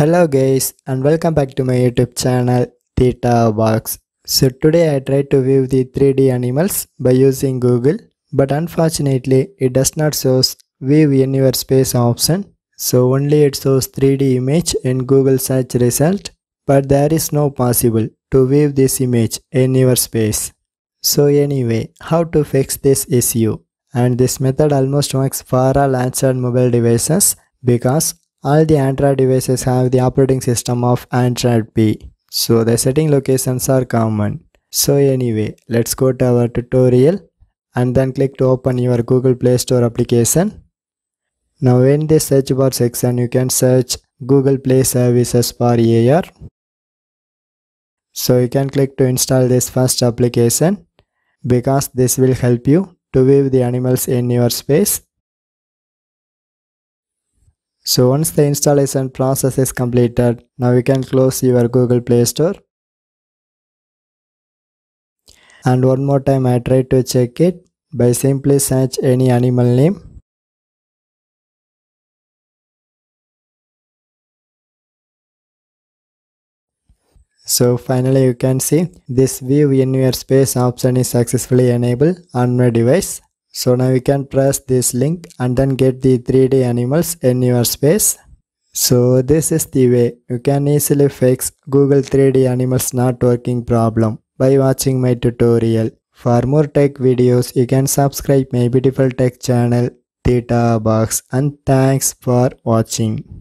Hello guys and welcome back to my YouTube channel Theta Box. So today I tried to view the 3D animals by using Google but unfortunately it does not show view anywhere space option. So only it shows 3D image in Google search result but there is no possible to view this image in your space. So anyway how to fix this issue and this method almost works for all Android mobile devices because all the Android devices have the operating system of Android P. So the setting locations are common. So anyway, let's go to our tutorial and then click to open your Google Play Store application. Now in the search bar section you can search Google Play Services for AR. So you can click to install this first application because this will help you to view the animals in your space so once the installation process is completed, now you can close your Google Play Store. And one more time I try to check it by simply search any animal name. So finally you can see this view in your space option is successfully enabled on my device. So now you can press this link and then get the 3D animals in your space. So this is the way you can easily fix Google 3D animals not working problem by watching my tutorial. For more tech videos you can subscribe my beautiful tech channel Theta Box and thanks for watching.